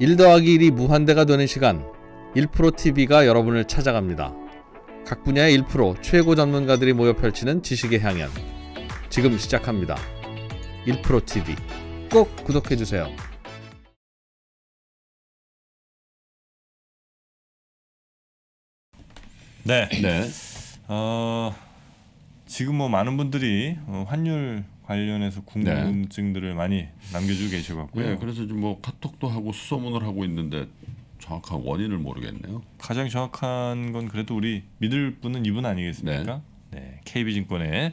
1 더하기 1이 무한대가 되는 시간 1프로TV가 여러분을 찾아갑니다. 각 분야의 1프로 최고 전문가들이 모여 펼치는 지식의 향연 지금 시작합니다. 1프로TV 꼭 구독해주세요. 네. 네. 어, 지금 뭐 많은 분들이 어, 환율 관련해서 궁금증들을 많이 남겨주고 계셔 갖고요. 네. 그래서 지금 뭐 카톡도 하고 수소문을 하고 있는데 정확한 원인을 모르겠네요. 가장 정확한 건 그래도 우리 믿을 분은 이분 아니겠습니까? 네. KB증권의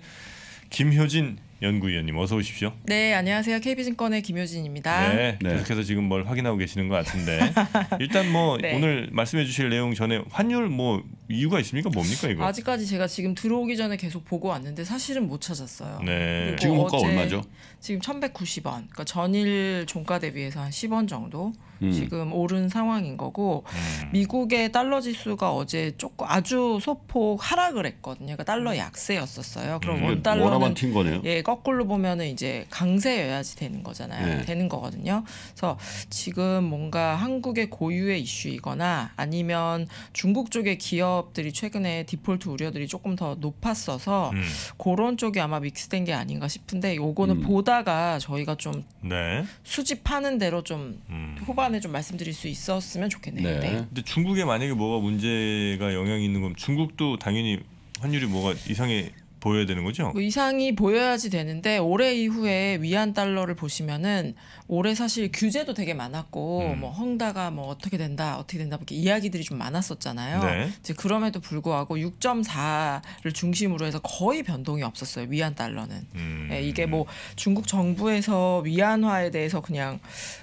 김효진 연구위원님 어서 오십시오. 네, 안녕하세요. KB증권의 김효진입니다. 네, 네. 계속해서 지금 뭘 확인하고 계시는 것 같은데 일단 뭐 네. 오늘 말씀해 주실 내용 전에 환율 뭐 이유가 있습니까? 뭡니까 이거? 아직까지 제가 지금 들어오기 전에 계속 보고 왔는데 사실은 못 찾았어요. 네. 지금 호가 얼마죠? 지금 1,190원. 그러니까 전일 종가 대비해서 한 10원 정도 음. 지금 오른 상황인 거고 음. 미국의 달러 지수가 어제 조금 아주 소폭 하락을 했거든요. 그러니까 달러 약세였었어요. 그럼 음. 원 달러는 튄 거네요. 예, 거꾸로 보면은 이제 강세여야지 되는 거잖아요. 네. 되는 거거든요. 그래서 지금 뭔가 한국의 고유의 이슈이거나 아니면 중국 쪽의 기업 들이 최근에 디폴트 우려들이 조금 더 높았어서 음. 그런 쪽이 아마 믹스된 게 아닌가 싶은데 요거는 음. 보다가 저희가 좀 네. 수집하는 대로 좀 음. 후반에 좀 말씀드릴 수 있었으면 좋겠네요. 네. 네. 근데 중국에 만약에 뭐가 문제가 영향이 있는 건 중국도 당연히 환율이 뭐가 이상해 보여야 되는 거죠? 뭐 이상이 보여야지 되는데 올해 이후에 위안 달러를 보시면은 올해 사실 규제도 되게 많았고 음. 뭐 헝다가 뭐 어떻게 된다 어떻게 된다 이렇게 이야기들이 좀 많았었잖아요. 네. 이제 그럼에도 불구하고 6.4를 중심으로 해서 거의 변동이 없었어요 위안 달러는. 음. 예, 이게 뭐 중국 정부에서 위안화에 대해서 그냥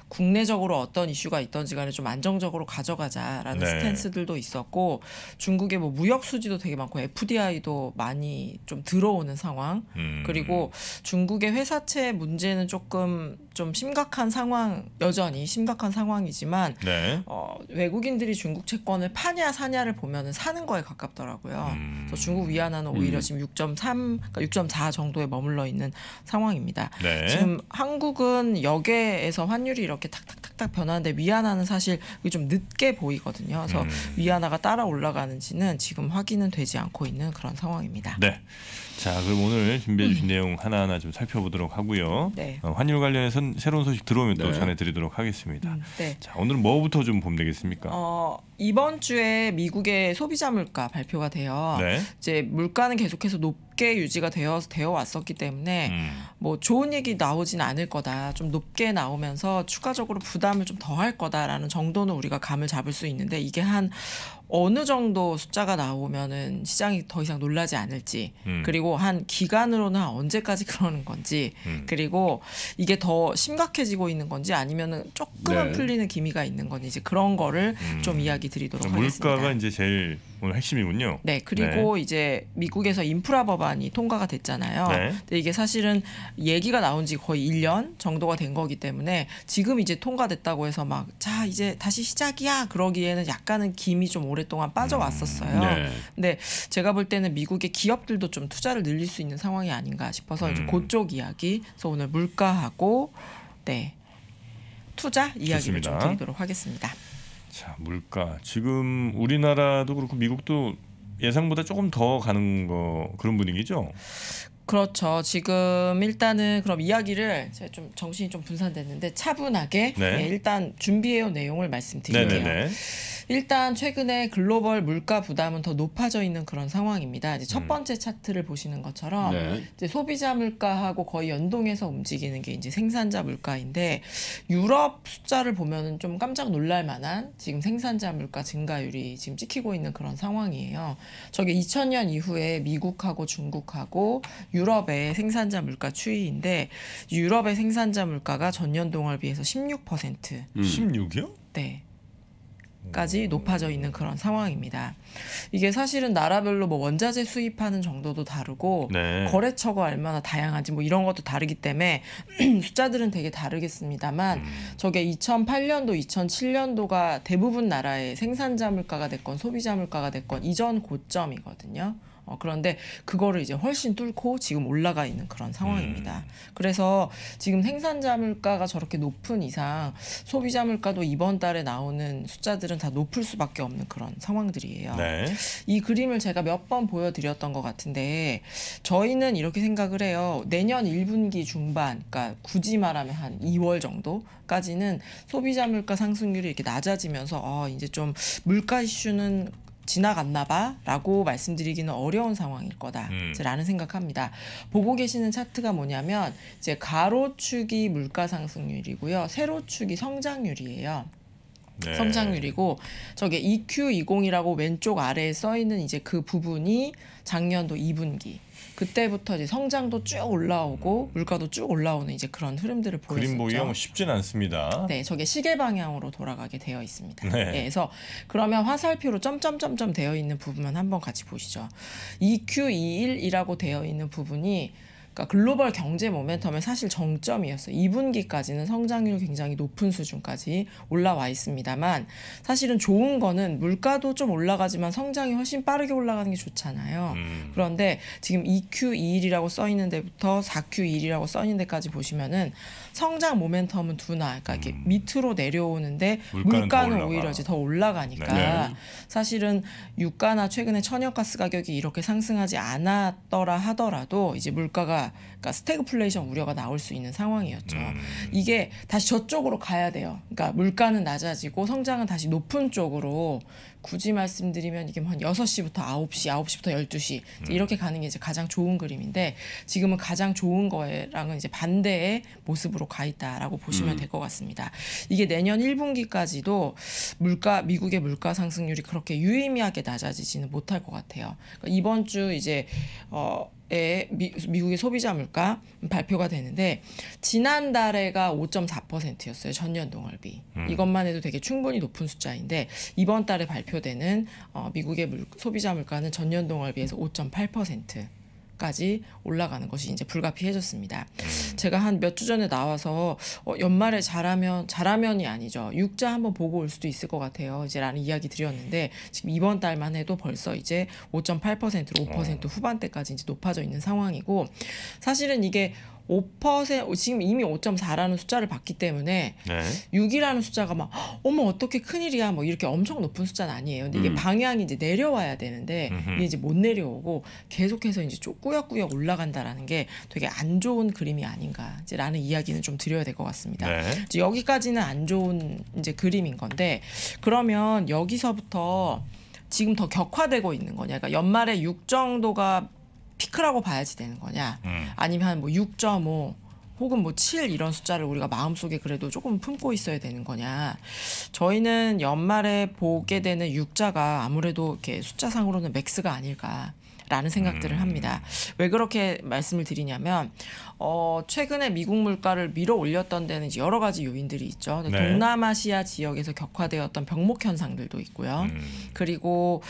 국내적으로 어떤 이슈가 있던지 간에 좀 안정적으로 가져가자라는 네. 스탠스들도 있었고 중국의 뭐 무역 수지도 되게 많고 FDI도 많이 좀 들어오는 상황 음. 그리고 중국의 회사채 문제는 조금 좀 심각한 상황 여전히 심각한 상황이지만 네. 어, 외국인들이 중국 채권을 파냐 사냐를 보면은 사는 거에 가깝더라고요. 음. 그래서 중국 위안화는 오히려 음. 지금 6.3, 그러니까 6.4 정도에 머물러 있는 상황입니다. 네. 지금 한국은 역에서 환율이 이렇게 탁탁탁탁 변하는데 위안화는 사실 좀 늦게 보이거든요. 그래서 음. 위안화가 따라 올라가는지는 지금 확인은 되지 않고 있는 그런 상황입니다. 네. 자, 그럼 오늘 준비해 주신 내용 하나하나 좀 살펴보도록 하고요. 네. 어, 환율 관련해서 새로운 소식 들어오면 또 네. 전해드리도록 하겠습니다. 음, 네. 자, 오늘은 뭐부터 좀 보면 되겠습니까? 어, 이번 주에 미국의 소비자 물가 발표가 돼요. 네. 이제 물가는 계속해서 높게 유지가 되어 되어 왔었기 때문에 음. 뭐 좋은 얘기 나오진 않을 거다. 좀 높게 나오면서 추가적으로 부담을 좀 더 할 거다라는 정도는 우리가 감을 잡을 수 있는데 이게 한 어느 정도 숫자가 나오면은 시장이 더 이상 놀라지 않을지 음. 그리고 한 기간으로는 한 언제까지 그러는 건지 음. 그리고 이게 더 심각해지고 있는 건지 아니면은 조금은 네. 풀리는 기미가 있는 건지 이제 그런 거를 음. 좀 이야기 드리도록 그러니까 하겠습니다. 물가가 이제 제일 오늘 핵심이군요. 네, 그리고 이제 미국에서 인프라 법안이 통과가 됐잖아요. 네. 근데 이게 사실은 얘기가 나온 지 거의 1년 정도가 된 거기 때문에 지금 이제 통과됐다고 해서 막 자, 이제 다시 시작이야. 그러기에는 약간은 김이 좀 오랫동안 빠져왔었어요. 네. 근데 제가 볼 때는 미국의 기업들도 좀 투자를 늘릴 수 있는 상황이 아닌가 싶어서 이제 음. 그쪽 이야기. 그래서 오늘 물가하고 네. 투자 이야기를 좀 좋습니다. 드리도록 하겠습니다. 자, 물가. 지금 우리나라도 그렇고 미국도 예상보다 조금 더 가는 거 그런 분위기죠. 그렇죠. 지금 일단은 그럼 이야기를 제가 좀 정신이 좀 분산됐는데 차분하게 네. 네, 일단 준비해온 내용을 말씀드릴게요. 네네네. 일단 최근에 글로벌 물가 부담은 더 높아져 있는 그런 상황입니다. 이제 첫 음. 번째 차트를 보시는 것처럼 네. 이제 소비자 물가하고 거의 연동해서 움직이는 게 이제 생산자 물가인데 유럽 숫자를 보면은 좀 깜짝 놀랄 만한 지금 생산자 물가 증가율이 지금 찍히고 있는 그런 상황이에요. 저게 2000년 이후에 미국하고 중국하고 유럽의 생산자 물가 추이인데 유럽의 생산자 물가가 전년 동월 비해서 16% 음. 16이요? 네. 까지 높아져 있는 그런 상황입니다. 이게 사실은 나라별로 뭐 원자재 수입하는 정도도 다르고 네. 거래처가 얼마나 다양한지 뭐 이런 것도 다르기 때문에 숫자들은 되게 다르겠습니다만 음. 저게 2008년도, 2007년도가 대부분 나라의 생산자 물가가 됐건 소비자 물가가 됐건 이전 고점이거든요. 어, 그런데 그거를 이제 훨씬 뚫고 지금 올라가 있는 그런 상황입니다. 그래서 지금 생산자 물가가 저렇게 높은 이상 소비자 물가도 이번 달에 나오는 숫자들은 다 높을 수밖에 없는 그런 상황들이에요. 네. 이 그림을 제가 몇 번 보여드렸던 것 같은데 저희는 이렇게 생각을 해요. 내년 1분기 중반, 그러니까 굳이 말하면 한 2월 정도까지는 소비자 물가 상승률이 이렇게 낮아지면서 어, 이제 좀 물가 이슈는 지나갔나 봐 라고 말씀드리기는 어려운 상황일 거다라는 음. 생각합니다. 보고 계시는 차트가 뭐냐면 이제 가로축이 물가 상승률이고요, 세로축이 성장률이에요. 네. 성장률이고 저게 EQ20이라고 왼쪽 아래에 써 있는 이제 그 부분이 작년도 2분기 그때부터 이제 성장도 쭉 올라오고 물가도 쭉 올라오는 이제 그런 흐름들을 보였었죠. 그림 보기가 뭐 쉽진 않습니다. 네, 저게 시계 방향으로 돌아가게 되어 있습니다. 네. 네, 그래서 그러면 화살표로 점점점점 되어 있는 부분만 한번 같이 보시죠. EQ21이라고 되어 있는 부분이 그러니까 글로벌 경제 모멘텀의 사실 정점이었어요. 2분기까지는 성장률 굉장히 높은 수준까지 올라와 있습니다만 사실은 좋은 거는 물가도 좀 올라가지만 성장이 훨씬 빠르게 올라가는 게 좋잖아요. 음. 그런데 지금 EQ21이라고 써 있는 데부터 4Q21이라고 써 있는 데까지 보시면은 성장 모멘텀은 둔화, 그러니까 이렇게 밑으로 내려오는데 음. 물가는 물가는. 오히려 이제 더 올라가니까 네. 사실은 유가나 최근에 천연가스 가격이 이렇게 상승하지 않았더라 하더라도 이제 물가가 그러니까 스태그플레이션 우려가 나올 수 있는 상황이었죠. 음. 이게 다시 저쪽으로 가야 돼요. 그러니까 물가는 낮아지고 성장은 다시 높은 쪽으로 굳이 말씀드리면 이게 뭐한 6시부터 9시, 9시부터 12시 이렇게 가는 게 이제 가장 좋은 그림인데 지금은 가장 좋은 거랑은 이제 반대의 모습으로 가 있다라고 보시면 될것 같습니다. 이게 내년 1분기까지도 물가 미국의 물가 상승률이 그렇게 유의미하게 낮아지지는 못할 것 같아요. 그러니까 이번 주 이제 어 에 미, 미국의 소비자 물가 발표가 되는데 지난달에가 5.4%였어요 전년 동월비. 이것만 해도 되게 충분히 높은 숫자인데 이번 달에 발표되는 어, 미국의 물, 소비자 물가는 전년 동월비에서 5.8% 까지 올라가는 것이 이제 불가피해졌습니다. 제가 한 몇 주 전에 나와서 어, 연말에 잘하면 잘하면이 아니죠. 육자 한번 보고 올 수도 있을 것 같아요. 이제라는 이야기 드렸는데 지금 이번 달만 해도 벌써 이제 5.8%로 5% 후반대까지 이제 높아져 있는 상황이고 사실은 이게 5% 지금 이미 5.4라는 숫자를 봤기 때문에 네. 6이라는 숫자가 막 "헉, 어머 어떻게 큰일이야 뭐 이렇게 엄청 높은 숫자는 아니에요. 근데 이게 음. 방향이 이제 내려와야 되는데 음흠. 이게 이제 못 내려오고 계속해서 이제 쭉 꾸역꾸역 올라간다라는 게 되게 안 좋은 그림이 아닌가 이제라는 이야기는 좀 드려야 될 것 같습니다. 네. 이제 여기까지는 안 좋은 이제 그림인 건데 그러면 여기서부터 지금 더 격화되고 있는 거냐? 그러니까 연말에 6 정도가 피크라고 봐야지 되는 거냐? 음. 아니면 뭐 6.5 혹은 뭐 7 이런 숫자를 우리가 마음속에 그래도 조금 품고 있어야 되는 거냐. 저희는 연말에 보게 되는 육자가 아무래도 이렇게 숫자상으로는 맥스가 아닐까. 라는 생각들을 합니다. 왜 그렇게 말씀을 드리냐면 어 최근에 미국 물가를 밀어 올렸던 데는 여러 가지 요인들이 있죠. 네. 동남아시아 지역에서 격화되었던 병목 현상들도 있고요. 음. 그리고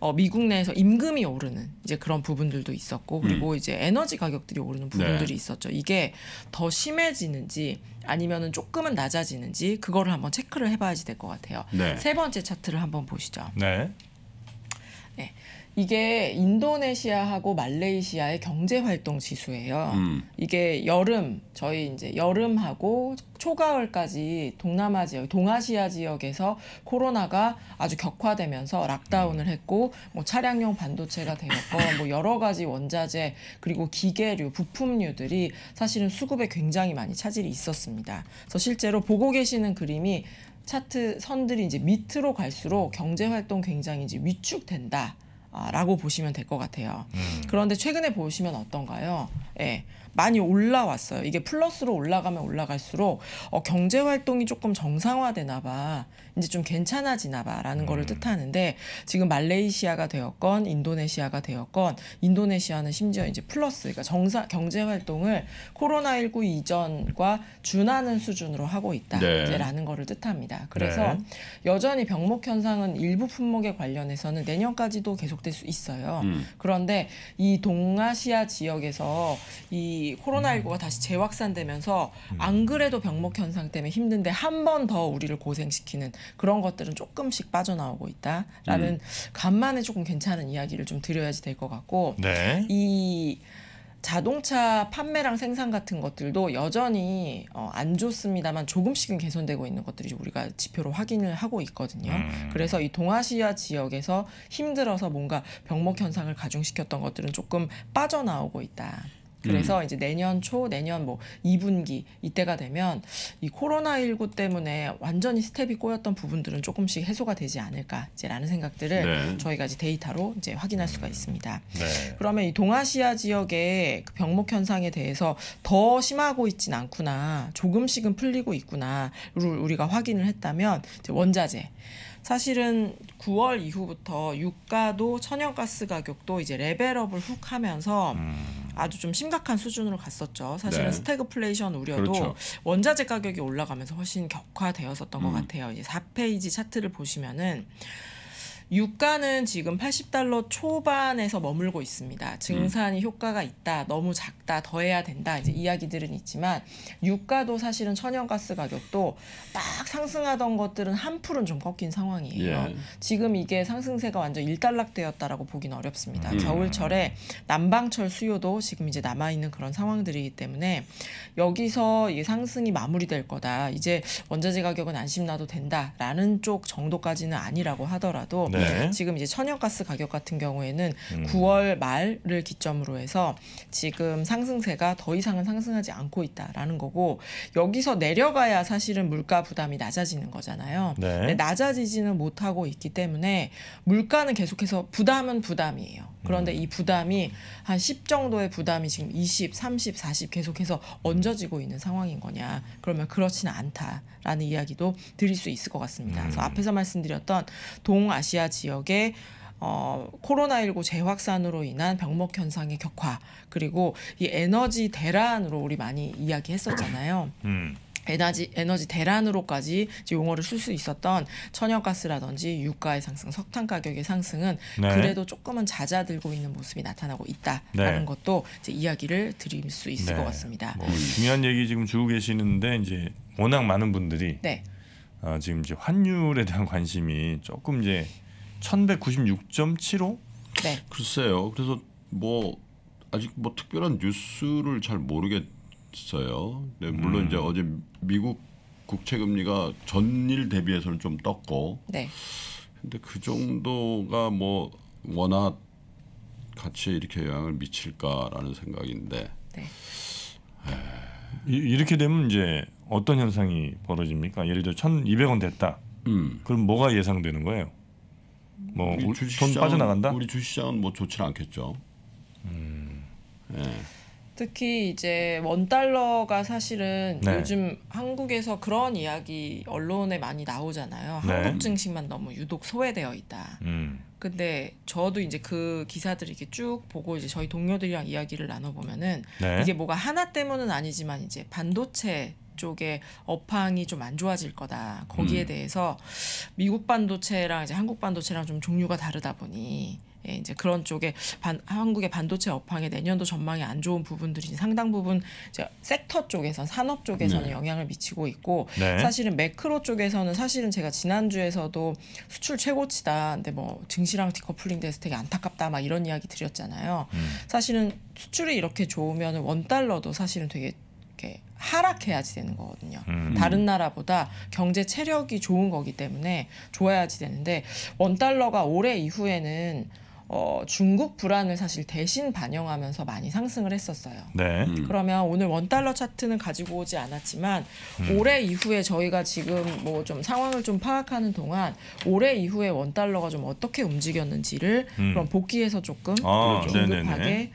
어, 미국 내에서 임금이 오르는 이제 그런 부분들도 있었고 그리고 이제 에너지 가격들이 오르는 부분들이 네. 있었죠. 이게 더 심해지는지 아니면은 조금은 낮아지는지 그거를 한번 체크를 해봐야지 될 것 같아요. 네. 세 번째 차트를 한번 보시죠. 네. 이게 인도네시아하고 말레이시아의 경제 활동 지수예요. 음. 이게 여름 저희 이제 여름하고 초가을까지 동남아 지역, 동아시아 지역에서 코로나가 아주 격화되면서 락다운을 했고 뭐 차량용 반도체가 되었고 뭐 여러 가지 원자재 그리고 기계류, 부품류들이 사실은 수급에 굉장히 많이 차질이 있었습니다. 그래서 실제로 보고 계시는 그림이 차트 선들이 이제 밑으로 갈수록 경제 활동 굉장히 이제 위축된다. 아, 라고 보시면 될 것 같아요. 음. 그런데 최근에 보시면 어떤가요? 예. 많이 올라왔어요. 이게 플러스로 올라가면 올라갈수록 어, 경제 활동이 조금 정상화되나 봐. 이제 좀 괜찮아지나 봐라는 거를 뜻하는데 지금 말레이시아가 되었건 인도네시아가 되었건 인도네시아는 심지어 이제 플러스 그러니까 정상 경제 활동을 코로나19 이전과 준하는 수준으로 하고 있다. 네. 거를 뜻합니다. 그래서 네. 여전히 병목 현상은 일부 품목에 관련해서는 내년까지도 계속될 수 있어요. 음. 그런데 이 동아시아 지역에서 이이 코로나19가 다시 재확산되면서 안 그래도 병목 현상 때문에 힘든데 한 번 더 우리를 고생시키는 그런 것들은 조금씩 빠져나오고 있다라는 간만에 조금 괜찮은 이야기를 좀 드려야지 될 것 같고 네. 이 자동차 판매랑 생산 같은 것들도 여전히 어, 안 좋습니다만 조금씩은 개선되고 있는 것들이 우리가 지표로 확인을 하고 있거든요. 음. 그래서 이 동아시아 지역에서 힘들어서 뭔가 병목 현상을 가중시켰던 것들은 조금 빠져나오고 있다. 그래서 음. 이제 내년 초, 내년 뭐 2분기 이때가 되면 이 코로나19 때문에 완전히 스텝이 꼬였던 부분들은 조금씩 해소가 되지 않을까 이제라는 생각들을 네. 저희가 이제 데이터로 이제 확인할 수가 있습니다. 네. 그러면 이 동아시아 지역의 그 병목 현상에 대해서 더 심하고 있진 않구나, 조금씩은 풀리고 있구나를 우리가 확인을 했다면 원자재. 사실은 9월 이후부터 유가도 천연가스 가격도 이제 레벨업을 훅 하면서 음. 아주 좀 심각한 수준으로 갔었죠. 사실은 네. 스태그플레이션 우려도 그렇죠. 원자재 가격이 올라가면서 훨씬 격화되었었던 것 음. 같아요. 이제 4페이지 차트를 보시면은 유가는 지금 80달러 초반에서 머물고 있습니다. 증산이 효과가 있다, 너무 작다, 더 해야 된다 이제 이야기들은 있지만 유가도 사실은 천연가스 가격도 막 상승하던 것들은 한 풀은 좀 꺾인 상황이에요. 예. 지금 이게 상승세가 완전 일단락되었다라고 보긴 어렵습니다. 음. 겨울철에 남방철 수요도 지금 이제 남아 있는 그런 상황들이기 때문에 여기서 이 상승이 마무리될 거다. 이제 원자재 가격은 안심나도 된다라는 쪽 정도까지는 아니라고 하더라도 네. 지금 이제 천연가스 가격 같은 경우에는 음. 9월 말을 기점으로 해서 지금 상승세가 더 이상은 상승하지 않고 있다라는 거고 여기서 내려가야 사실은 물가 부담이 낮아지는 거잖아요. 네. 낮아지지는 못하고 있기 때문에 물가는 계속해서 부담은 부담이에요. 그런데 이 부담이 한 10 정도의 부담이 지금 20, 30, 40 계속해서 얹어지고 있는 상황인 거냐? 그러면 그렇지는 않다라는 이야기도 드릴 수 있을 것 같습니다. 그래서 음. 앞에서 말씀드렸던 동아시아 지역의 어, 코로나19 재확산으로 인한 병목 현상의 격화 그리고 이 에너지 대란으로 우리 많이 이야기했었잖아요. 음. 에너지 에너지 대란으로까지 용어를 쓸 수 있었던 천연가스라든지 유가의 상승, 석탄 가격의 상승은 네. 그래도 조금은 잦아들고 있는 모습이 나타나고 있다라는 네. 것도 이제 이야기를 드릴 수 있을 네. 것 같습니다. 뭐 중요한 얘기 지금 주고 계시는데 이제 워낙 많은 분들이 네, 어, 지금 이제 환율에 대한 관심이 조금 이제 1196.75 네, 글쎄요. 그래서 뭐 아직 뭐 특별한 뉴스를 잘 모르겠 어요. 네, 물론 음. 이제 어제 미국 국채 금리가 전일 대비해서는 좀 떴고, 네, 근데 그 정도가 뭐 워낙 가치에 이렇게 영향을 미칠까라는 생각인데, 네. 이, 이렇게 되면 이제 어떤 현상이 벌어집니까? 예를 들어 1,200원 됐다. 음, 그럼 뭐가 예상되는 거예요? 뭐돈 주식시장은 빠져나간다? 우리 주식시장은 뭐 좋지는 않겠죠. 음. 예. 특히 이제 원 달러가 사실은 네. 요즘 한국에서 그런 이야기 언론에 많이 나오잖아요. 네. 한국 증시만 너무 유독 소외되어 있다. 음. 근데 저도 이제 그 기사들 이렇게 쭉 보고 이제 저희 동료들이랑 이야기를 나눠보면은 네. 이게 뭐가 하나 때문은 아니지만 이제 반도체 쪽에 업황이 좀 안 좋아질 거다. 거기에 음. 대해서 미국 반도체랑 이제 한국 반도체랑 좀 종류가 다르다 보니 예, 이제 그런 쪽에 반, 한국의 반도체 업황에 내년도 전망이 안 좋은 부분들이 상당 부분 이제 섹터 쪽에선 산업 쪽에서는 네. 영향을 미치고 있고 네. 사실은 매크로 쪽에서는 사실은 제가 지난주에서도 수출 최고치다. 근데 뭐 증시랑 디커플링 됐을 때 안타깝다 막 이런 이야기 드렸잖아요. 음. 사실은 수출이 이렇게 좋으면 원 달러도 사실은 되게 이렇게 하락해야지 되는 거거든요. 음. 다른 나라보다 경제 체력이 좋은 거기 때문에 좋아야지 되는데 원 달러가 올해 이후에는 어, 중국 불안을 사실 대신 반영하면서 많이 상승을 했었어요. 네. 음. 그러면 오늘 원 달러 차트는 가지고 오지 않았지만 올해 이후에 저희가 지금 뭐 좀 상황을 좀 파악하는 동안 올해 이후에 원 달러가 좀 어떻게 움직였는지를 음. 그럼 복귀해서 조금 아, 긴급하게 네네네.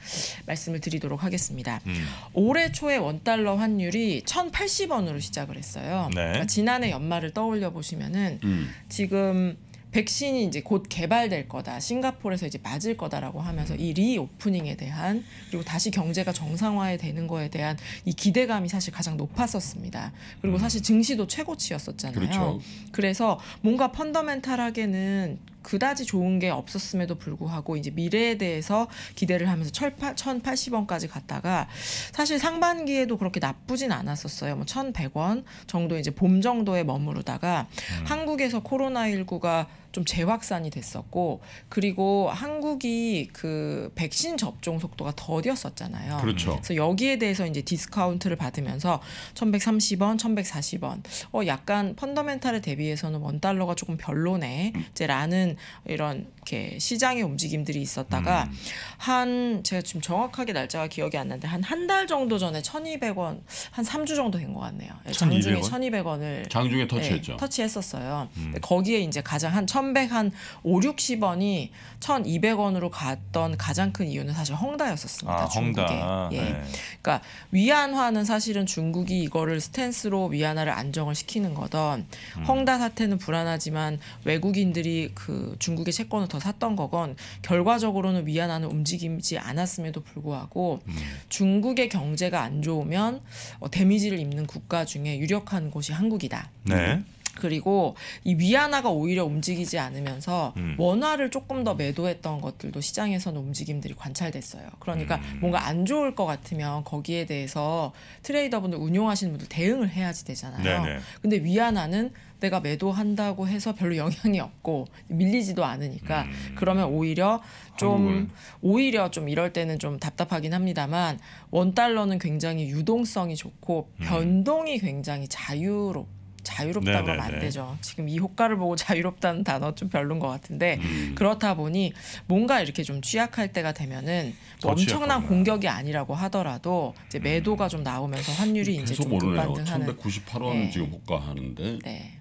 말씀을 드리도록 하겠습니다. 음. 올해 초에 원 달러 환율이 1,080원으로 시작을 했어요. 네. 그러니까 지난해 연말을 떠올려 보시면은 음. 지금 백신이 이제 곧 개발될 거다. 싱가포르에서 이제 맞을 거다라고 하면서 이 리오프닝에 대한 그리고 다시 경제가 정상화에 되는 거에 대한 이 기대감이 사실 가장 높았었습니다. 그리고 사실 증시도 최고치였었잖아요. 그렇죠. 그래서 뭔가 펀더멘탈하게는 그다지 좋은 게 없었음에도 불구하고 이제 미래에 대해서 기대를 하면서 1,080원까지 갔다가 사실 상반기에도 그렇게 나쁘진 않았었어요. 뭐 1,100원 정도 이제 봄 정도에 머무르다가 한국에서 코로나19가 좀 재확산이 됐었고 그리고 한국이 그 백신 접종 속도가 더뎠었잖아요. 그렇죠. 그래서 여기에 대해서 이제 디스카운트를 받으면서 1,130원, 1,140원. 어 약간 펀더멘탈에 대비해서는 원 달러가 조금 별로네. 이제라는 이런 이렇게 시장의 움직임들이 있었다가 한 제가 지금 정확하게 날짜가 기억이 안 나는데 한 한 달 정도 전에 1,200원 한 3주 정도 된 것 같네요. 예, 장중에 1,200원? 1,200원을 장중에 터치했죠. 네, 터치했었어요. 근데 거기에 이제 가장 한 1,100, 한 5, 60원이 1,200원으로 갔던 가장 큰 이유는 사실 헝다였었습니다. 아 중국에. 헝다. 예. 네. 그러니까 위안화는 사실은 중국이 이거를 스탠스로 위안화를 안정을 시키는 거던 음. 헝다 사태는 불안하지만 외국인들이 그 중국의 채권을 더 샀던 거건 결과적으로는 위안화는 움직이지 않았음에도 불구하고 음. 중국의 경제가 안 좋으면 어, 데미지를 입는 국가 중에 유력한 곳이 한국이다. 네. 그리고 이 위안화가 오히려 움직이지 않으면서 음. 원화를 조금 더 매도했던 것들도 시장에서는 움직임들이 관찰됐어요. 그러니까 음. 뭔가 안 좋을 것 같으면 거기에 대해서 트레이더분들 운용하시는 분들 대응을 해야지 되잖아요. 네네. 근데 위안화는 내가 매도한다고 해서 별로 영향이 없고 밀리지도 않으니까 음. 그러면 오히려 좀 한국을. 오히려 좀 이럴 때는 좀 답답하긴 합니다만 원 달러는 굉장히 유동성이 좋고 음. 변동이 굉장히 자유롭 자유롭다 그러면 안. 되죠. 지금 이 효과를 보고 자유롭다는 단어 좀 별론 것 같은데 음. 그렇다 보니 뭔가 이렇게 좀 취약할 때가 되면은 뭐더 엄청난 취약하구나. 공격이 아니라고 하더라도 이제 매도가 좀 나오면서 환율이 이제 좀. 급반등하는 1,198원 네. 지금 호가하는데 네.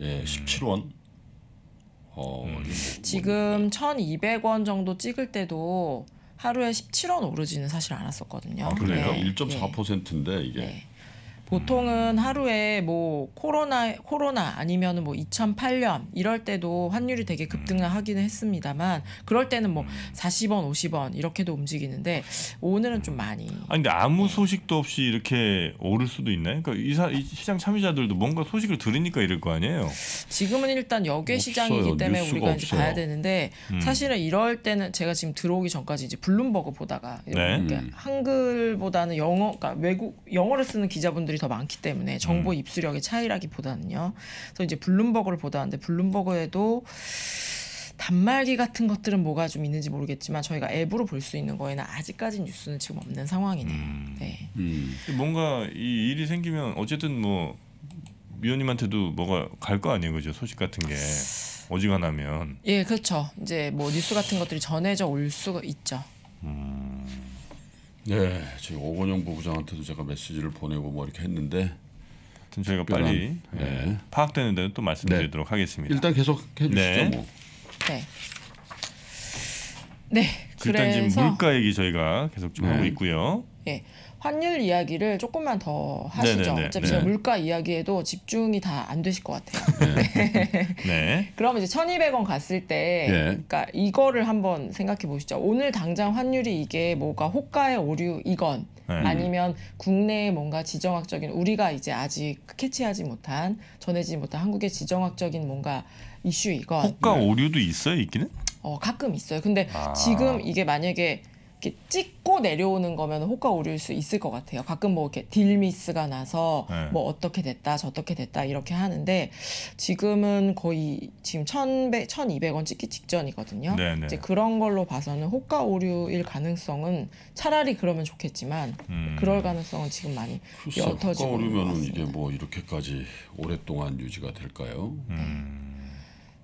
예, 17원. 어, 음. 뭐- 지금 1,200원 정도 찍을 때도 하루에 17원 오르지는 사실 않았었거든요. 아, 그래요? 네. 1.4%인데 이게 네. 보통은 하루에 뭐 코로나 코로나 아니면은 뭐 2008년 이럴 때도 환율이 되게 급등하기는 했습니다만 그럴 때는 뭐 40원, 50원 이렇게도 움직이는데 오늘은 좀 많이 아니 근데 아무 소식도 없이 이렇게 오를 수도 있나요? 그러니까 이, 사, 이 시장 참여자들도 뭔가 소식을 들으니까 이럴 거 아니에요. 지금은 일단 역외 없어요. 시장이기 때문에 우리가 이제 없어요. 봐야 되는데 음. 사실은 이럴 때는 제가 지금 들어오기 전까지 이제 블룸버그 보다가 네. 그러니까 음. 한글보다는 영어, 그러니까 외국 영어를 쓰는 기자분들이 더 많기 때문에 정보 음. 입수력의 차이라기보다는요. 그래서 이제 블룸버그를 보다 왔는데 블룸버그에도 단말기 같은 것들은 뭐가 좀 있는지 모르겠지만 저희가 앱으로 볼 수 있는 거에는 아직까지 뉴스는 지금 없는 상황이네요. 음. 네. 음. 뭔가 이 일이 생기면 어쨌든 뭐 위원님한테도 뭐가 갈 거 아니에요, 그죠? 소식 같은 게 어지간하면. 예, 그렇죠. 이제 뭐 뉴스 같은 것들이 전해져 올 수가 있죠. 음. 네, 지금 오건영 부부장한테도 제가 메시지를 보내고 뭐 이렇게 했는데 하여튼 저희가 특별한, 빨리 네. 예, 파악되는 대로 또 말씀드리도록 하겠습니다. 일단 계속 해주시죠. 네. 뭐. 네. 네. 일단 지금 그래서 물가 얘기 저희가 계속 좀 네. 하고 있고요. 예. 환율 이야기를 조금만 더 하시죠. 네네네. 어차피 네. 제가 물가 이야기에도 집중이 다 안 되실 것 같아요. 네. 그러면 이제 1,200원 갔을 때 예. 그러니까 이거를 한번 생각해 보시죠. 오늘 당장 환율이 이게 뭐가 호가의 오류 이건 네. 아니면 국내에 뭔가 지정학적인 우리가 이제 아직 캐치하지 못한 전해지지 못한 한국의 지정학적인 뭔가 이슈 이건 호가 오류도 있어요, 있기는? 어, 가끔 있어요. 근데 아. 지금 이게 만약에 이렇게 찍고 내려오는 거면 호가 오를 수 있을 것 같아요. 가끔 뭐 이렇게 딜미스가 나서 네. 뭐 어떻게 됐다 저떻게 됐다 이렇게 하는데 지금은 거의 지금 1,100, 1,200원 찍기 직전이거든요. 네 네. 이제 그런 걸로 봐서는 호가 오류일 가능성은 차라리 그러면 좋겠지만 음. 그럴 가능성은 지금 많이 옅어지고 오르면은. 이게 뭐 이렇게까지 오랫동안 유지가 될까요? 음.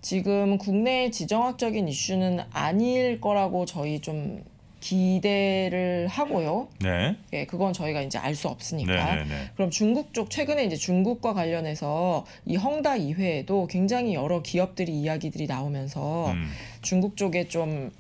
지금 국내의 지정학적인 이슈는 아닐 거라고 저희 좀 기대를 하고요. 네. 예, 그건 저희가 이제 알 수 없으니까. 네, 네, 네. 그럼 중국 쪽 최근에 이제 중국과 관련해서 이 헝다 이외에도 굉장히 여러 기업들이 이야기들이 나오면서 음. 중국 쪽에 좀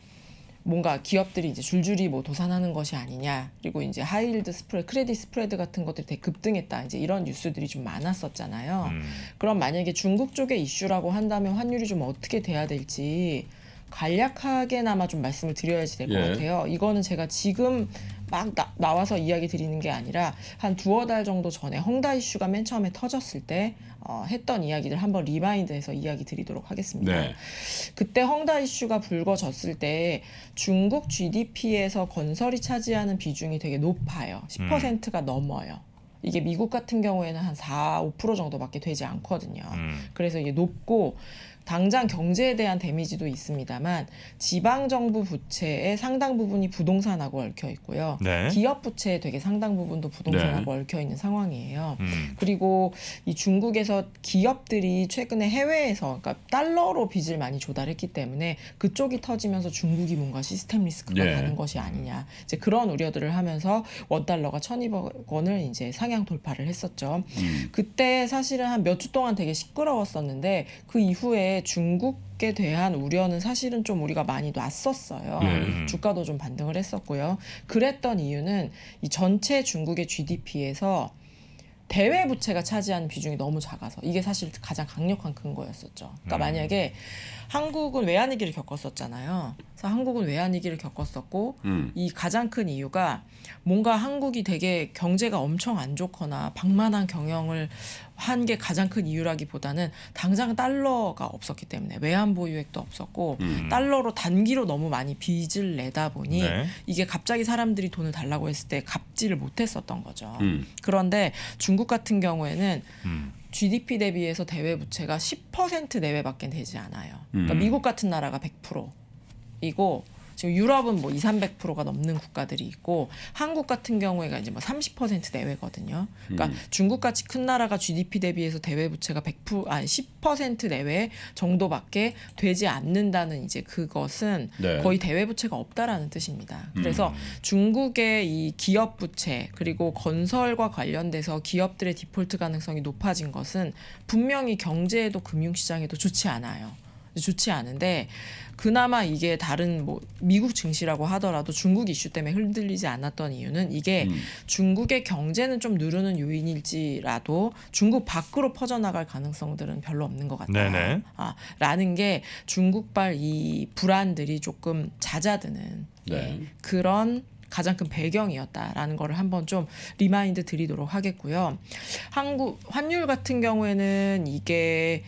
뭔가 기업들이 이제 줄줄이 뭐 도산하는 것이 아니냐 그리고 이제 high yield spread, credit spread 같은 것들이 되게 급등했다 이제 이런 뉴스들이 좀 많았었잖아요. 음. 그럼 만약에 중국 쪽의 이슈라고 한다면 환율이 좀 어떻게 돼야 될지 간략하게나마 좀 말씀을 드려야지 될것 예. 같아요. 이거는 제가 지금 막 나, 와서 이야기 드리는 게 아니라 한 두어 달 정도 전에 헝다 이슈가 맨 처음에 터졌을 때 어, 했던 이야기들 한번 리마인드해서 이야기 드리도록 하겠습니다. 네. 그때 헝다 이슈가 불거졌을 때 중국 GDP에서 건설이 차지하는 비중이 되게 높아요. 10%가 넘어요. 이게 미국 같은 경우에는 한 4, 5% 정도밖에 되지 않거든요. 음. 그래서 이게 높고 당장 경제에 대한 데미지도 있습니다만 지방 정부 부채의 상당 부분이 부동산하고 얽혀 있고요. 네. 기업 부채의 되게 상당 부분도 부동산하고 얽혀 있는 상황이에요. 음. 그리고 이 중국에서 기업들이 최근에 해외에서 그러니까 달러로 빚을 많이 조달했기 때문에 그쪽이 터지면서 중국이 뭔가 시스템 리스크가 네. 가는 것이 아니냐 이제 그런 우려들을 하면서 원 달러가 천이백 원을 이제 상향 돌파를 했었죠. 음. 그때 사실은 한 몇 주 동안 되게 시끄러웠었는데 그 이후에 중국에 대한 우려는 사실은 좀 우리가 많이 놨었어요. 음. 주가도 좀 반등을 했었고요. 그랬던 이유는 이 전체 중국의 GDP에서 대외 부채가 차지하는 비중이 너무 작아서 이게 사실 가장 강력한 근거였었죠. 그러니까 음. 만약에 한국은 외환위기를 겪었었잖아요. 그래서 한국은 외환위기를 겪었었고 음. 이 가장 큰 이유가 뭔가 한국이 되게 경제가 엄청 안 좋거나 방만한 경영을 한 게 가장 큰 이유라기보다는 당장 달러가 없었기 때문에 외환 보유액도 없었고 음. 달러로 단기로 너무 많이 빚을 내다 보니 네. 이게 갑자기 사람들이 돈을 달라고 했을 때 갚지를 못했었던 거죠. 음. 그런데 중국 같은 경우에는 음. GDP 대비해서 대외 부채가 10% 내외밖에 되지 않아요. 그러니까 음. 미국 같은 나라가 100%이고 지금 유럽은 뭐 2, 300%가 넘는 국가들이 있고 한국 같은 경우에가 이제 뭐 30% 내외거든요. 그러니까 음. 중국 같이 큰 나라가 GDP 대비해서 대외 부채가 100% 아니 10% 내외 정도밖에 되지 않는다는 이제 그것은 네. 거의 대외 부채가 없다라는 뜻입니다. 그래서 중국의 이 기업 부채 그리고 건설과 관련돼서 기업들의 디폴트 가능성이 높아진 것은 분명히 경제에도 금융 시장에도 좋지 않아요. 좋지 않은데 그나마 이게 다른 뭐 미국 증시라고 하더라도 중국 이슈 때문에 흔들리지 않았던 이유는 이게 음. 중국의 경제는 좀 누르는 요인일지라도 중국 밖으로 퍼져나갈 가능성들은 별로 없는 것 같다. 네네. 아, 라는 게 중국발 이 불안들이 조금 잦아드는 네. 예, 그런 가장 큰 배경이었다라는 거를 한번 좀 remind 드리도록 하겠고요. 한국 환율 같은 경우에는 이게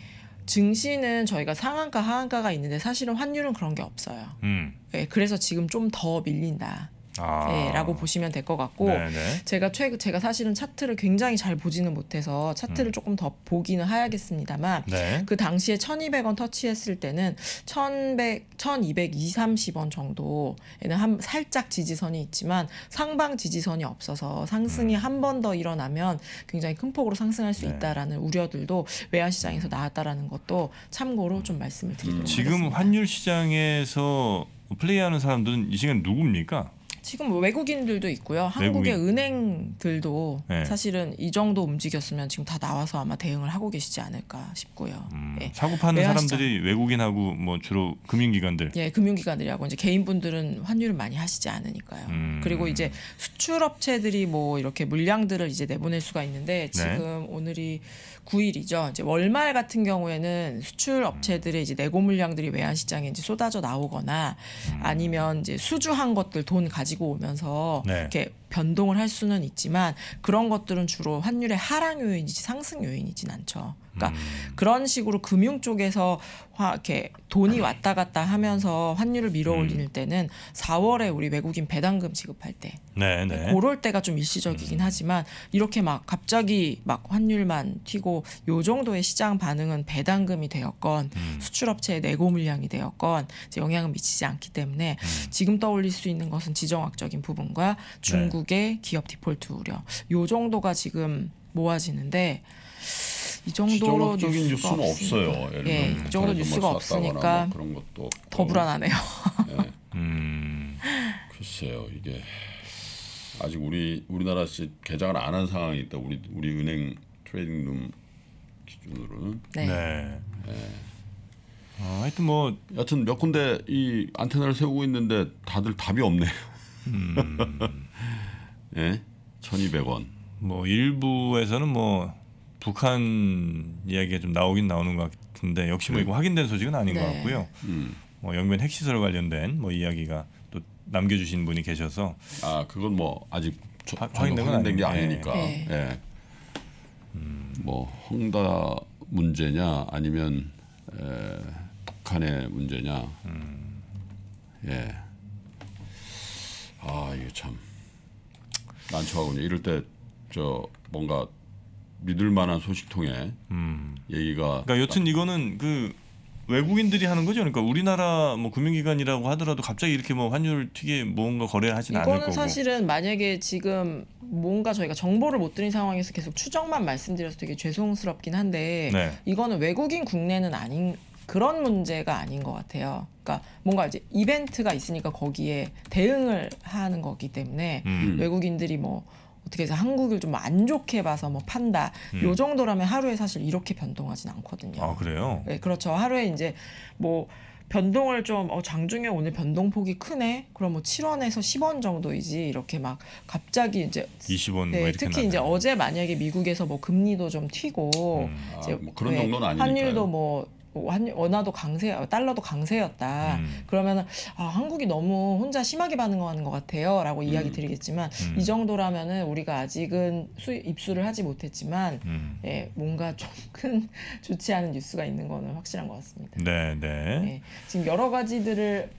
증시는 저희가 상한가 하한가가 있는데 사실은 환율은 그런 게 없어요. 음. 예, 그래서 지금 좀 더 밀린다. 아. 예, 라고 보시면 될 것 같고 네네. 제가 최 제가 사실은 차트를 굉장히 잘 보지는 못해서 음. 차트를 조금 더 보기는 해야겠습니다만 네. 그 당시에 1200원 터치했을 때는 1100 1220, 30원 정도에는 한 살짝 지지선이 있지만 상방 지지선이 없어서 상승이 한번 더 일어나면 굉장히 큰 폭으로 상승할 수 음. 네. 있다라는 우려들도 외환 시장에서 나왔다라는 것도 참고로 좀 말씀을 드리도록 음. 지금 하겠습니다. 환율 시장에서 플레이하는 사람들은 이 시간 누굽니까? 지금 뭐 외국인들도 있고요. 한국의 외국인. 은행들도 네. 사실은 이 정도 움직였으면 지금 다 나와서 아마 대응을 하고 계시지 않을까 싶고요. 음, 예. 사고 파는 외환 사람들이 외국인하고 뭐 주로 금융기관들. 예, 금융기관들이하고 이제 개인분들은 환율을 많이 하시지 않으니까요. 음. 그리고 이제 수출업체들이 뭐 이렇게 물량들을 이제 내보낼 수가 네. 있는데 지금 오늘이 9일이죠. 이제 월말 같은 경우에는 수출업체들의 이제 내고 물량들이 외환 시장에 이제 쏟아져 나오거나 음. 아니면 이제 수주한 것들 돈 가지고 오면서 네. 이렇게 변동을 할 수는 있지만 그런 것들은 주로 환율의 하락 요인이지 상승 요인이진 않죠. 그러니까 음. 그런 식으로 금융 쪽에서 화, 이렇게 돈이 왔다 갔다 하면서 환율을 밀어 음. 올릴 때는 4월에 우리 외국인 배당금 지급할 때 네 네. 그럴 때가 좀 일시적이긴 하지만 이렇게 막 갑자기 막 환율만 튀고 요 정도의 시장 반응은 배당금이 되었건 음. 수출업체의 내고 물량이 되었건 영향을 미치지 않기 때문에 음. 지금 떠올릴 수 있는 것은 지정학적인 부분과 중국 의 기업 디폴트 우려 요 정도가 지금 모아지는데 이 정도로 뉴스가 뉴스는 없으니까. 없어요. 예를 예, 이 정도 뉴스가 뭐 없으니까 뭐 그런 것도 더 없고. 불안하네요. 예. 음. 글쎄요 이게 아직 우리 우리나라 시 개장을 안 한 상황이 있다. 우리 우리 은행 트레이딩 룸 기준으로는 네. 네. 어, 하여튼 뭐 여튼 몇 군데 이 안테나를 세우고 있는데 다들 답이 없네요. 음. 예, 1,200원. 뭐 일부에서는 뭐 북한 이야기가 좀 나오긴 나오는 것 같은데 역시 뭐 이거 확인된 소식은 아닌 것 네. 같고요. 음. 뭐 영변 핵시설 관련된 뭐 이야기가 또 남겨주신 분이 계셔서 아 그건 뭐 아직 저- 화- 저도 확인된 건 확인된 게 아니니까. 네. 예. 뭐 홍다 문제냐 아니면 에, 북한의 문제냐. 예. 아 이게 참 난처하군요. 이럴 때 저 뭔가 믿을 만한 소식통에 음. 얘기가 그러니까 여튼 이거는 그 외국인들이 하는 거죠. 그러니까 우리나라 뭐 금융기관이라고 하더라도 갑자기 이렇게 뭐 환율 튀게 뭔가 거래를 하진 않을 이거는 거고. 사실은 만약에 지금 뭔가 저희가 정보를 못 드린 상황에서 계속 추정만 말씀드려서 되게 죄송스럽긴 한데 네. 이거는 외국인 국내는 아닌 그런 문제가 아닌 것 같아요. 그러니까 뭔가 이제 이벤트가 있으니까 거기에 대응을 하는 거기 때문에 음. 외국인들이 뭐 어떻게 해서 한국을 좀 안 좋게 봐서 뭐 판다 음. 요 정도라면 하루에 사실 이렇게 변동하진 않거든요. 아 그래요. 네, 그렇죠. 하루에 이제 뭐 변동을 좀 어, 장중에 오늘 변동폭이 크네. 그럼 뭐 7원에서 10원 정도이지 이렇게 막 갑자기 이제 20원 뭐 네, 이렇게 특히 이제 나가요. 어제 만약에 미국에서 뭐 금리도 좀 튀고 음. 아, 이제 뭐 그런 네, 정도는 아니니까. 환율도 뭐 환 원화도 강세, 달러도 강세였다. 음. 그러면은 아 한국이 너무 혼자 심하게 반응하는 것 같아요 라고 이야기 드리겠지만 음. 이 정도라면은 우리가 아직은 수입 입수를 하지 못했지만 음. 예, 뭔가 좀 큰 좋지 않은 뉴스가 있는 거는 확실한 것 같습니다. 네, 네. 예, 지금 여러 가지들을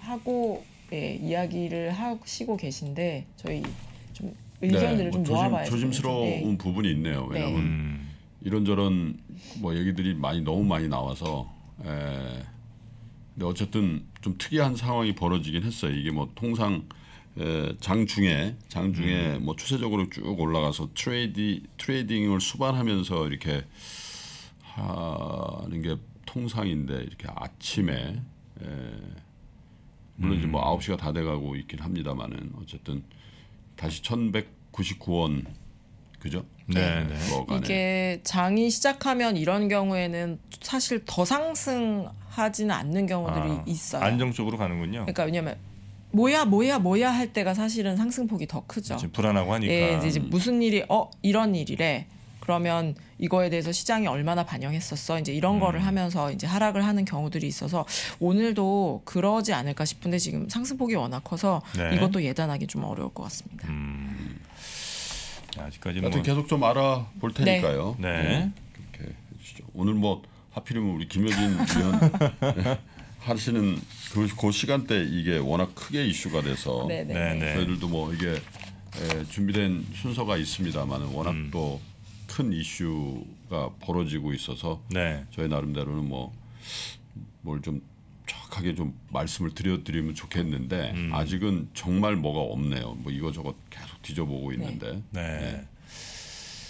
하고 예, 이야기를 하시고 계신데 저희 좀 의견들을 좀뭐 모아봐야 조심, 조심스러운 부분이 있네요. 네. 왜냐하면 음. 이런저런 뭐 얘기들이 많이 너무 많이 나와서 에, 근데 어쨌든 좀 특이한 상황이 벌어지긴 했어요. 이게 뭐 통상 에, 장중에 장중에 음. 뭐 추세적으로 쭉 올라가서 trading trading을 수반하면서 이렇게 하는 게 통상인데 이렇게 아침에 에, 물론 이제 음. 뭐 9시가 다 돼가고 있긴 합니다만은 어쨌든 다시 1,199원 그죠? 네, 네. 뭐 간에. 이게 장이 시작하면 이런 경우에는 사실 더 상승하지는 않는 경우들이 아, 있어요. 안정적으로 가는군요. 그러니까 왜냐면 뭐야 뭐야 뭐야 할 때가 사실은 상승폭이 더 크죠. 지금 불안하고 하니까. 예, 이제- 이제 무슨 일이 어 이런 일이래. 그러면 이거에 대해서 시장이 얼마나 반영했었어. 이제 이런 음. 거를 하면서 이제 하락을 하는 경우들이 있어서 오늘도 그러지 않을까 싶은데 지금 상승폭이 워낙 커서 네. 이것도 예단하기 좀 어려울 것 같습니다. 음. 아직까지는 하여튼 뭐 계속 좀 알아볼 테니까요. 네. 예, 그렇게 해주시죠. 오늘 뭐 하필이면 우리 김효진 위원 예, 하시는 그, 그 시간대 이게 워낙 크게 이슈가 돼서 네, 네. 네, 네. 저희들도 뭐 이게 에, 준비된 순서가 있습니다만 워낙 음. 또큰 이슈가 벌어지고 있어서 네. 저희 나름대로는 뭐 뭘 좀 정확하게 좀 말씀을 드려드리면 좋겠는데 음. 아직은 정말 뭐가 없네요. 뭐 이거저것 계속 뒤져보고 있는데 네.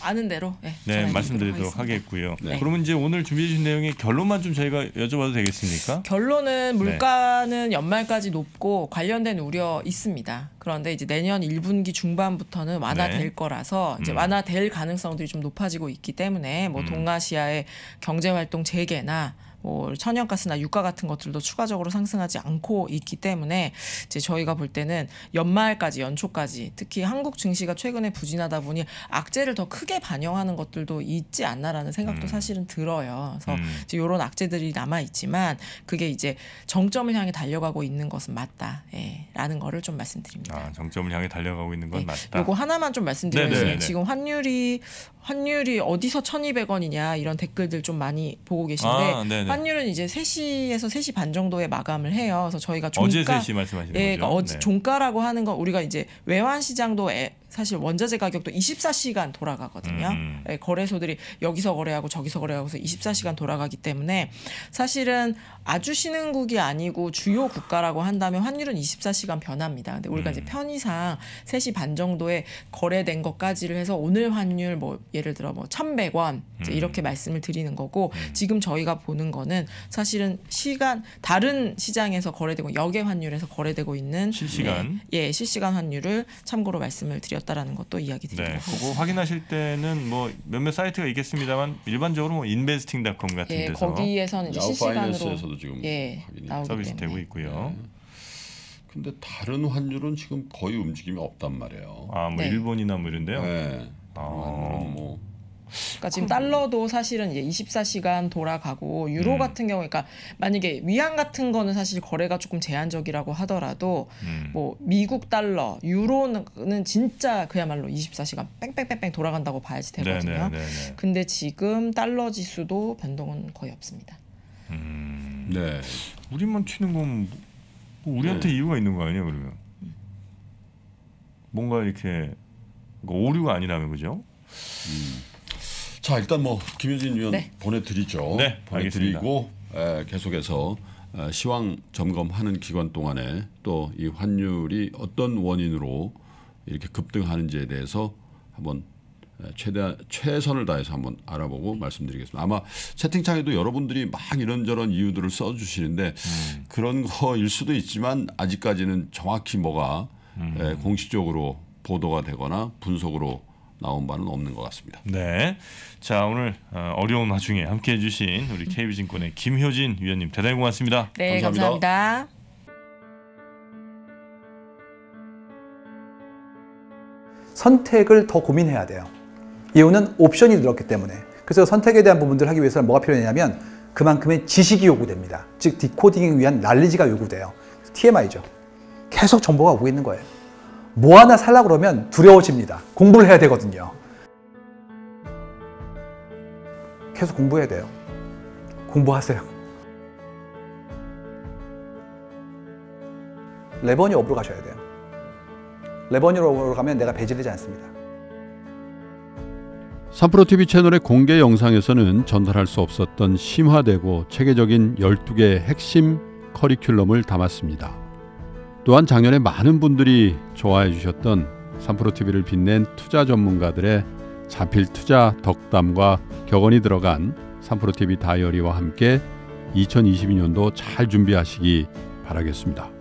아는 대로 네, 네, 전해드리도록 말씀드리도록 하겠습니다. 하겠고요. 네. 그러면 이제 오늘 준비해 주신 내용의 결론만 좀 저희가 여쭤봐도 되겠습니까? 결론은 네. 물가는 연말까지 높고 관련된 우려 있습니다. 그런데 이제 내년 1분기 중반부터는 완화될 네. 거라서 이제 음. 완화될 가능성들이 좀 높아지고 있기 때문에 뭐 음. 동아시아의 경제 활동 재개나 뭐 천연가스나 유가 같은 것들도 추가적으로 상승하지 않고 있기 때문에 이제 저희가 볼 때는 연말까지 연초까지 특히 한국 증시가 최근에 부진하다 보니 악재를 더 크게 반영하는 것들도 있지 않나라는 생각도 음. 사실은 들어요. 그래서 음. 이제 이런 악재들이 남아 있지만 그게 이제 정점을 향해 달려가고 있는 것은 맞다. 예, 라는 거를 좀 말씀드립니다. 아, 정점을 향해 달려가고 있는 건 네, 맞다. 요거 하나만 좀 말씀드리면 네네네. 지금 환율이 환율이 어디서 1,200원이냐 이런 댓글들 좀 많이 보고 계신데 아, 네네. 환율은 이제 3시에서 3시 반 정도에 마감을 해요. 그래서 저희가 종가 어제 3시 말씀하시는 예, 거죠? 그러니까 어제 네. 종가라고 하는 건 우리가 이제 외환 시장도 에- 사실 원자재 가격도 24시간 돌아가거든요. 음. 예, 거래소들이 여기서 거래하고 저기서 거래하고서 24시간 돌아가기 때문에 사실은 아주 신흥국이 아니고 주요 국가라고 한다면 환율은 24시간 변합니다. 근데 우리가 음. 이제 편의상 3시 반 정도에 거래된 것까지를 해서 오늘 환율 뭐 예를 들어 뭐 1,100원 이제 음. 이렇게 말씀을 드리는 거고 지금 저희가 보는 거는 사실은 시간 다른 시장에서 거래되고 역의 환율에서 거래되고 있는 실시간. 네, 예 실시간 환율을 참고로 말씀을 드렸다 라는 것도 이야기 네, 드리도록 그거. 확인하실 때는 뭐 몇몇 사이트가 있겠습니다만 일반적으로 뭐 investing.com 같은 예, 데서 거기에서는 이제 실시간으로 지금 예 서비스 되고 있고요. 근데 다른 환율은 지금 거의 움직임이 없단 말이에요. 아, 뭐 네. 일본이나 뭐 이런데요. 네. 아. 뭐 그러니까 지금 달러도 사실은 이제 24시간 돌아가고 유로 음. 같은 경우 그러니까 만약에 위안 같은 거는 사실 거래가 조금 제한적이라고 하더라도 음. 뭐 미국 달러, 유로는 진짜 그야말로 24시간 뺑뺑뺑뺑 돌아간다고 봐야지 되거든요. 네네네. 근데 지금 달러 지수도 변동은 거의 없습니다. 음. 네. 우리만 튀는 건 뭐 우리한테 네. 이유가 있는 거 아니에요 그러면? 뭔가 이렇게 그 오류가 아니라면 그죠? 자 일단 뭐 김효진 위원 네. 보내드리죠. 네, 보내드리고 에, 계속해서 에, 시황 점검하는 기간 동안에 또 이 환율이 어떤 원인으로 이렇게 급등하는지에 대해서 한번 에, 최대 최선을 다해서 한번 알아보고 말씀드리겠습니다. 아마 채팅창에도 여러분들이 막 이런저런 이유들을 써주시는데 그런 거일 수도 있지만 아직까지는 정확히 뭐가 에, 공식적으로 보도가 되거나 분석으로 나온 바는 없는 것 같습니다. 네. 자 오늘 어, 어려운 와중에 함께해 주신 우리 KB증권의 김효진 위원님 대단히 고맙습니다. 네, 감사합니다. 감사합니다. 선택을 더 고민해야 돼요. 이유는 옵션이 늘었기 때문에. 그래서 선택에 대한 부분들을 하기 위해서는 뭐가 필요하냐면 그만큼의 지식이 요구됩니다. 즉 디코딩을 위한 난리지가 요구돼요. TMI죠. 계속 정보가 오고 있는 거예요. 뭐 하나 살라 그러면 두려워집니다. 공부를 해야 되거든요. 계속 공부해야 돼요. 공부하세요. 레버니 업으로 가셔야 돼요. 레버니 업으로 가면 내가 배제되지 않습니다. 삼프로TV 채널의 공개 영상에서는 전달할 수 없었던 심화되고 체계적인 12개의 핵심 커리큘럼을 담았습니다. 또한 작년에 많은 분들이 좋아해 주셨던 삼프로TV를 빛낸 투자 전문가들의 자필 투자 덕담과 격언이 들어간 삼프로TV 다이어리와 함께 2022년도 잘 준비하시기 바라겠습니다.